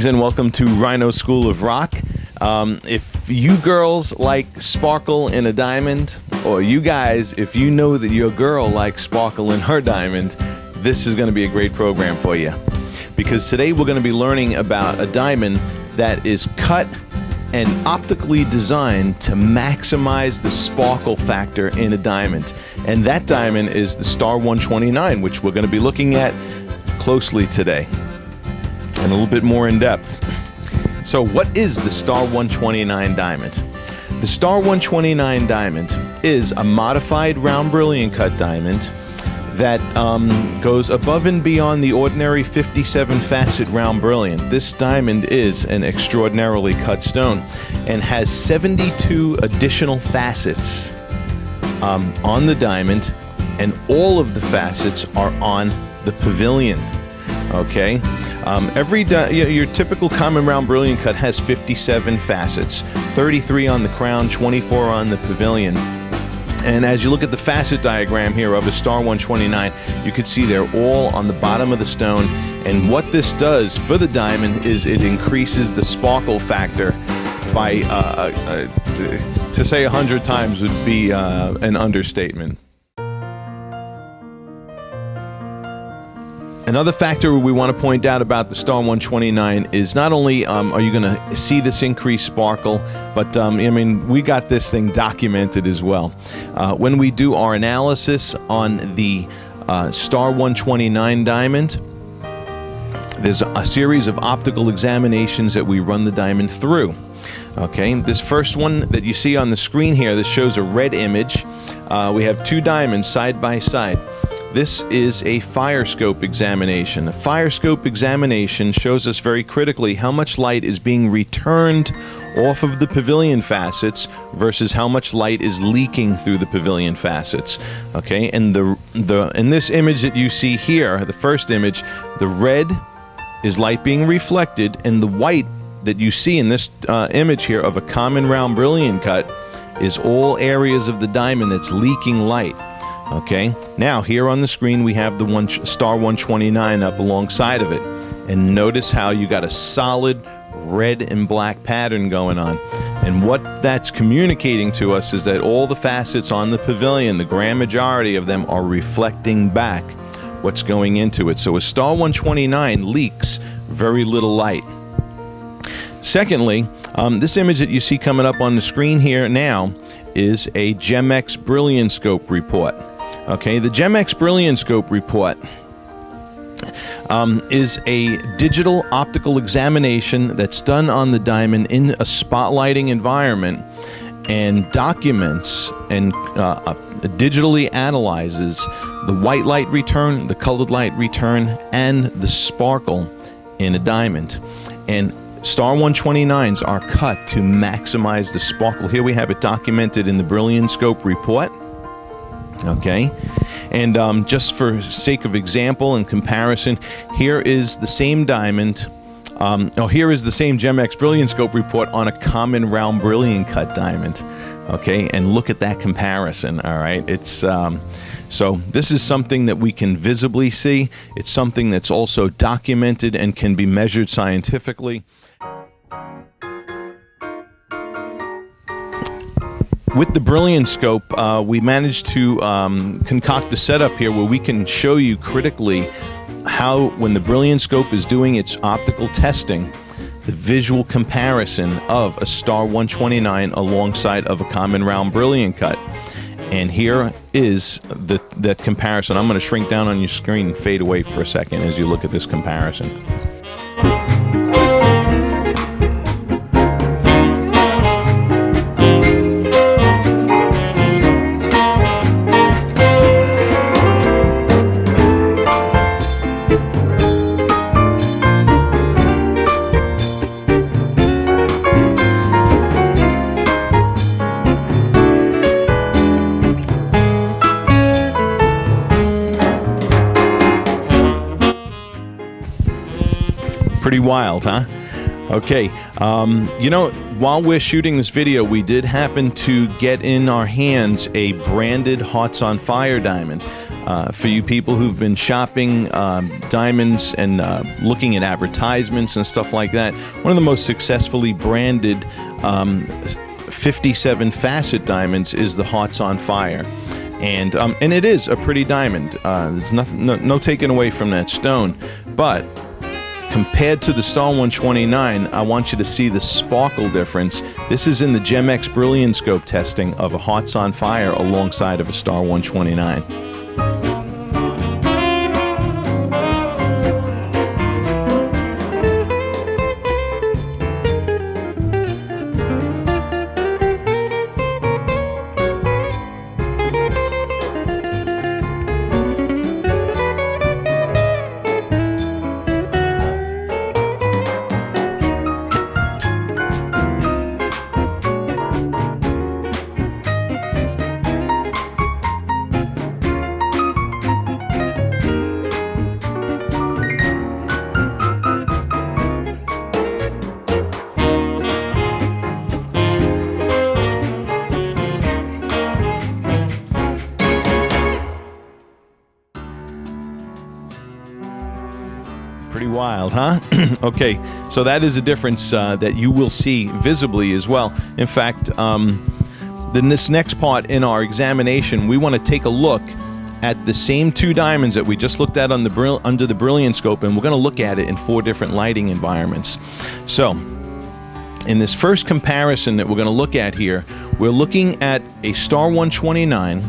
Greetings and welcome to Rhino School of Rock. Um, if you girls like sparkle in a diamond, or you guys, if you know that your girl likes sparkle in her diamond, this is going to be a great program for you. Because today we're going to be learning about a diamond that is cut and optically designed to maximize the sparkle factor in a diamond. And that diamond is the Star 129, which we're going to be looking at closely today and a little bit more in depth. So, what is the Star 129 diamond? The Star 129 diamond is a modified round brilliant cut diamond that um, goes above and beyond the ordinary 57 facet round brilliant. This diamond is an extraordinarily cut stone and has 72 additional facets um, on the diamond, and all of the facets are on the pavilion. Okay? Um, every di- your typical common round brilliant cut has 57 facets, 33 on the crown, 24 on the pavilion. And as you look at the facet diagram here of a Star 129, you can see they're all on the bottom of the stone. And what this does for the diamond is it increases the sparkle factor by, uh, uh, to, to say 100 times would be uh, an understatement. Another factor we want to point out about the Star 129 is not only um, are you going to see this increased sparkle, but um, I mean, we got this thing documented as well. Uh, when we do our analysis on the uh, Star 129 diamond, there's a series of optical examinations that we run the diamond through. Okay, this first one that you see on the screen here, this shows a red image. Uh, we have two diamonds side by side. This is a fire scope examination. A fire scope examination shows us very critically how much light is being returned off of the pavilion facets versus how much light is leaking through the pavilion facets. Okay, and the the in this image that you see here, the first image, the red is light being reflected, and the white that you see in this uh, image here of a common round brilliant cut is all areas of the diamond that's leaking light. Okay, now here on the screen we have the one star 129 up alongside of it, and notice how you got a solid red and black pattern going on. And what that's communicating to us is that all the facets on the pavilion, the grand majority of them, are reflecting back what's going into it. So a star 129 leaks very little light. Secondly, um, this image that you see coming up on the screen here now is a GemEx Brilliant Scope report. Okay, the GemEx Brilliant Scope report um, is a digital optical examination that's done on the diamond in a spotlighting environment and documents and uh, uh, digitally analyzes the white light return, the colored light return, and the sparkle in a diamond. And Star 129s are cut to maximize the sparkle. Here we have it documented in the Brilliant Scope report. Okay, and um, just for sake of example and comparison, here is the same diamond. Um, oh, here is the same GemEx Brilliant Scope report on a common round brilliant cut diamond. Okay, and look at that comparison. All right, it's um, so this is something that we can visibly see. It's something that's also documented and can be measured scientifically. With the Brilliant Scope, uh, we managed to um, concoct a setup here where we can show you critically how, when the Brilliant Scope is doing its optical testing, the visual comparison of a Star 129 alongside of a common round Brilliant cut. And here is the, that comparison. I'm going to shrink down on your screen and fade away for a second as you look at this comparison. Pretty wild, huh? Okay, um, you know, while we're shooting this video, we did happen to get in our hands a branded Hearts on Fire diamond. Uh, for you people who've been shopping um, diamonds and uh, looking at advertisements and stuff like that, one of the most successfully branded um, 57 facet diamonds is the Hearts on Fire. And, um, and it is a pretty diamond. Uh, there's nothing, no, no taking away from that stone. But compared to the Star 129, I want you to see the sparkle difference. This is in the GemEx Brilliance Scope testing of a Hearts on Fire alongside of a Star 129. Wild, huh? okay, so that is a difference uh, that you will see visibly as well. In fact, um, then this next part in our examination, we want to take a look at the same two diamonds that we just looked at on the under the brilliant scope, and we're going to look at it in four different lighting environments. So, in this first comparison that we're going to look at here, we're looking at a Star 129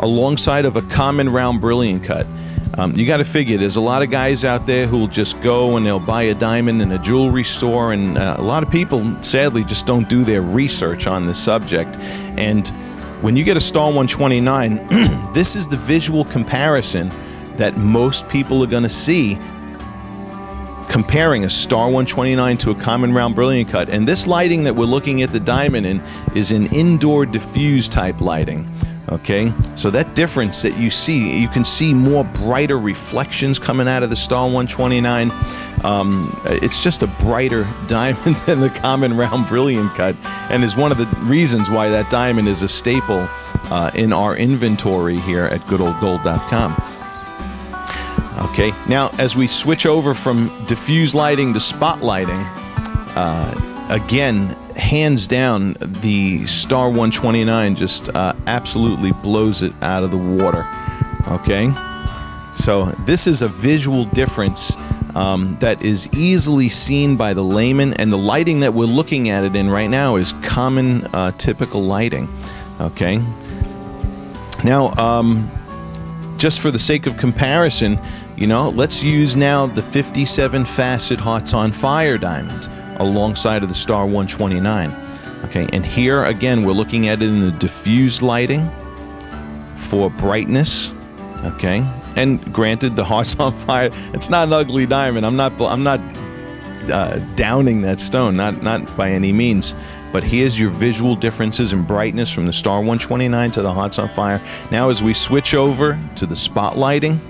alongside of a common round brilliant cut. Um, you got to figure there's a lot of guys out there who will just go and they'll buy a diamond in a jewelry store, and uh, a lot of people sadly just don't do their research on this subject. And when you get a Star 129, this is the visual comparison that most people are going to see comparing a Star 129 to a common round brilliant cut. And this lighting that we're looking at the diamond in is an indoor diffuse type lighting okay? So that difference that you see you can see more brighter reflections coming out of the star 129 um, it's just a brighter diamond than the common round brilliant cut and is one of the reasons why that diamond is a staple uh, in our inventory here at goodoldgold.com okay now as we switch over from diffuse lighting to spot lighting uh, again hands down, the Star 129 just uh, absolutely blows it out of the water. Okay? So, this is a visual difference um, that is easily seen by the layman, and the lighting that we're looking at it in right now is common, uh, typical lighting. Okay? Now, um, just for the sake of comparison, you know, let's use now the 57 facet Hearts on Fire diamond alongside of the Star 129. Okay, and here again, we're looking at it in the diffused lighting for brightness. Okay, and granted, the Hearts on Fire, it's not an ugly diamond. I'm not, I'm not uh, downing that stone, not, not by any means. But here's your visual differences in brightness from the Star 129 to the Hearts on Fire. Now, as we switch over to the spotlighting,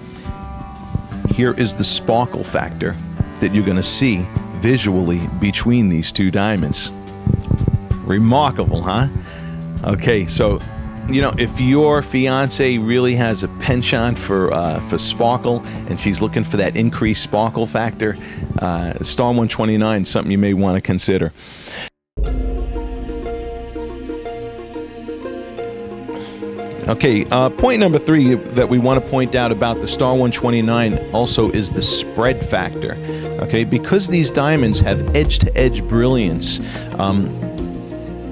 here is the sparkle factor that you're going to see visually between these two diamonds. Remarkable, huh? Okay, so you know, if your fiance really has a penchant for uh, for sparkle and she's looking for that increased sparkle factor, uh, Star 129 is something you may want to consider. Okay, uh, point number three that we want to point out about the Star 129 also is the spread factor. Okay, because these diamonds have edge to edge brilliance, um,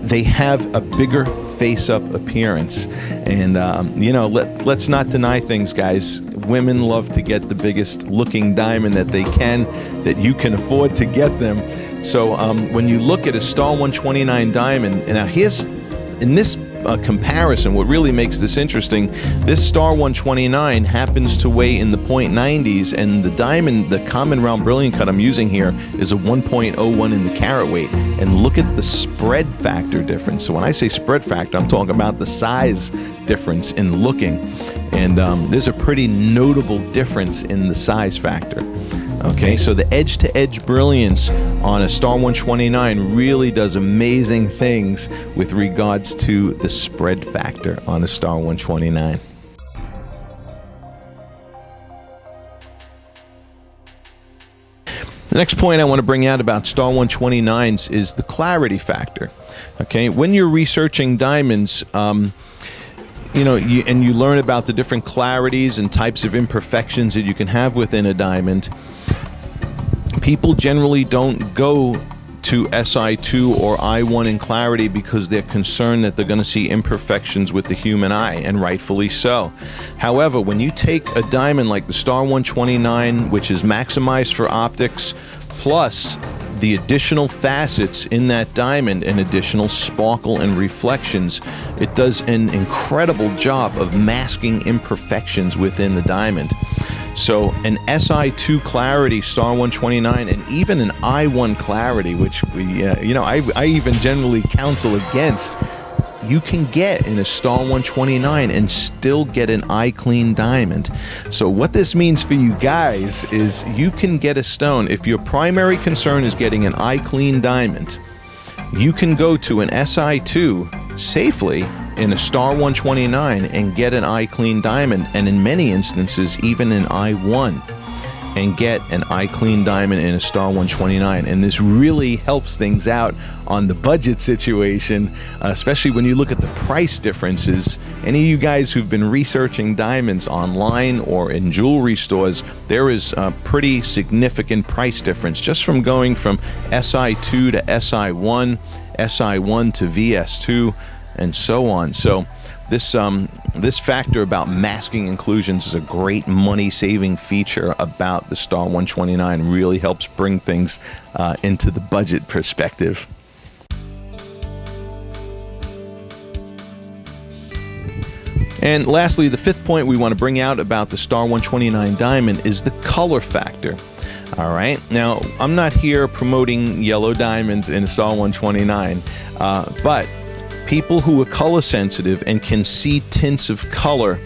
they have a bigger face up appearance. And, um, you know, let, let's not deny things, guys. Women love to get the biggest looking diamond that they can, that you can afford to get them. So um, when you look at a Star 129 diamond, and now here's in this uh, comparison, what really makes this interesting, this Star 129 happens to weigh in the .90s, and the diamond, the common round brilliant cut I'm using here is a 1.01 in the carat weight. And look at the spread factor difference. So when I say spread factor, I'm talking about the size difference in looking. And um, there's a pretty notable difference in the size factor. Okay, so the edge to edge brilliance on a Star 129 really does amazing things with regards to the spread factor on a Star 129. The next point I want to bring out about Star 129s is the clarity factor. Okay, when you're researching diamonds, um, you know, you, and you learn about the different clarities and types of imperfections that you can have within a diamond, people generally don't go to SI2 or I1 in clarity because they're concerned that they're going to see imperfections with the human eye, and rightfully so. However, when you take a diamond like the Star 129, which is maximized for optics, plus the additional facets in that diamond and additional sparkle and reflections, it does an incredible job of masking imperfections within the diamond. So an SI2 clarity Star 129 and even an I1 clarity, which we, uh, you know, I, I even generally counsel against, you can get in a Star 129 and still get an eye clean diamond. So what this means for you guys is you can get a stone if your primary concern is getting an eye clean diamond. You can go to an SI2 safely in a star 129 and get an eye clean diamond, and in many instances, even an I1 and get an eye clean diamond in a star 129 and this really helps things out on the budget situation uh, especially when you look at the price differences any of you guys who've been researching diamonds online or in jewelry stores there is a pretty significant price difference just from going from si2 to si1 si1 to vs2 and so on. So this um, this factor about masking inclusions is a great money saving feature about the Star 129. Really helps bring things uh, into the budget perspective. And lastly, the fifth point we want to bring out about the Star 129 Diamond is the color factor. All right. Now, I'm not here promoting yellow diamonds in a Star 129, uh, but people who are color sensitive and can see tints of color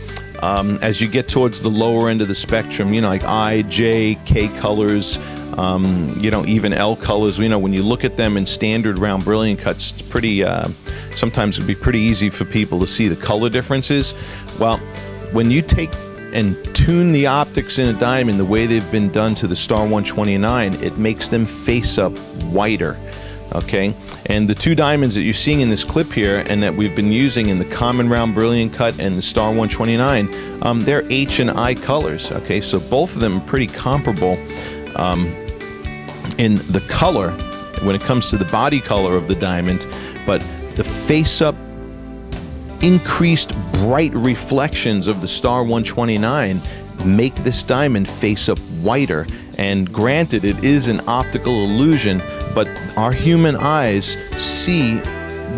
um, as you get towards the lower end of the spectrum, you know, like I, J, K colors, um, you know, even L colors. You know, when you look at them in standard round brilliant cuts, it's pretty. Uh, sometimes it'd be pretty easy for people to see the color differences. Well, when you take and tune the optics in a diamond the way they've been done to the Star 129, it makes them face up whiter okay? And the two diamonds that you're seeing in this clip here and that we've been using in the common round brilliant cut and the star 129 um, they're H and I colors okay? So both of them are pretty comparable um, in the color when it comes to the body color of the diamond but the face up increased bright reflections of the star 129 make this diamond face up whiter. And granted it is an optical illusion but our human eyes see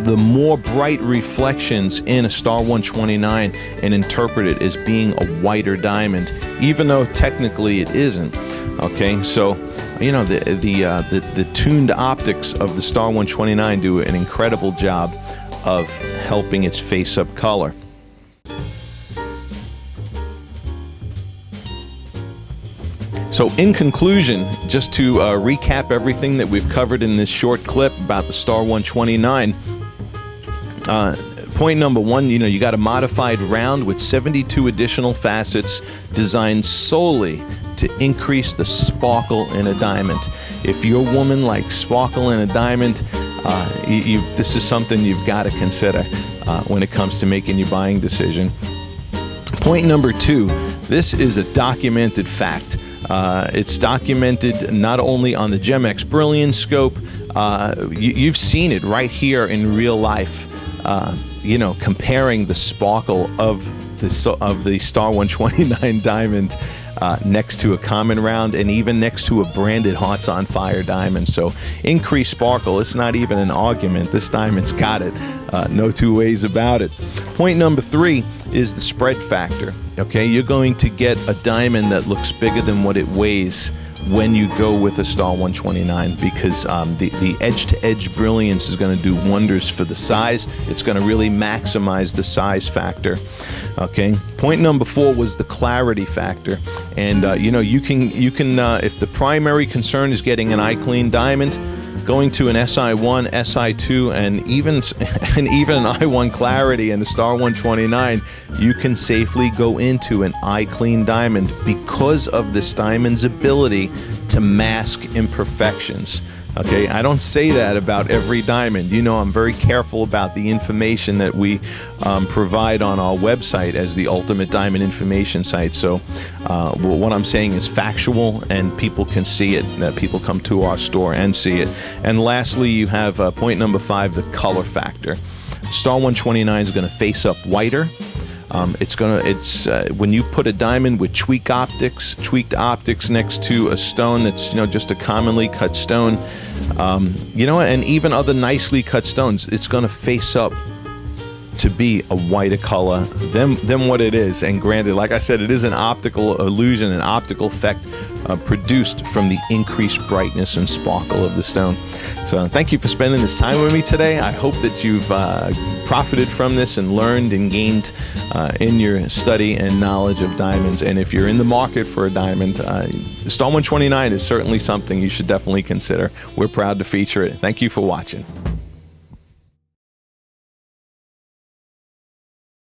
the more bright reflections in a star 129 and interpret it as being a whiter diamond even though technically it isn't okay? So you know the the uh, the, the tuned optics of the star 129 do an incredible job of helping its face up color So, in conclusion, just to uh, recap everything that we've covered in this short clip about the Star 129. Uh, point number one, you know, you got a modified round with 72 additional facets designed solely to increase the sparkle in a diamond. If your woman likes sparkle in a diamond, uh, you, you, this is something you've got to consider uh, when it comes to making your buying decision. Point number two, this is a documented fact. Uh, it's documented not only on the GemEx Brilliance scope, uh, you, have seen it right here in real life. Uh, you know, comparing the sparkle of the of the Star 129 diamond uh, next to a common round and even next to a branded Hearts on Fire diamond. So increased sparkle. It's not even an argument. This diamond's got it. Uh, no two ways about it. Point number three is the spread factor. Okay, you're going to get a diamond that looks bigger than what it weighs when you go with a Star 129 because um, the, the edge to edge brilliance is going to do wonders for the size. It's going to really maximize the size factor. Okay. Point number four was the clarity factor, and uh, you know you can you can uh, if the primary concern is getting an eye clean diamond going to an SI1, SI2, and even and even an I1 Clarity and the Star 129, you can safely go into an eye clean diamond because of this diamond's ability to mask imperfections. Okay, I don't say that about every diamond. You know, I'm very careful about the information that we um, provide on our website as the ultimate diamond information site. So, uh, what I'm saying is factual, and people can see it. That people come to our store and see it. And lastly, you have uh, point number five: the color factor. Star 129 is going to face up whiter. Um, it's gonna. It's uh, when you put a diamond with tweak optics, tweaked optics next to a stone that's you know just a commonly cut stone. Um, you know, and even other nicely cut stones, it's gonna face up to be a whiter color than than what it is. And granted, like I said, it is an optical illusion, an optical effect uh, produced from the increased brightness and sparkle of the stone. So, thank you for spending this time with me today. I hope that you've uh, profited from this and learned and gained uh, in your study and knowledge of diamonds. And if you're in the market for a diamond, uh, Star 129 is certainly something you should definitely consider. We're proud to feature it. Thank you for watching.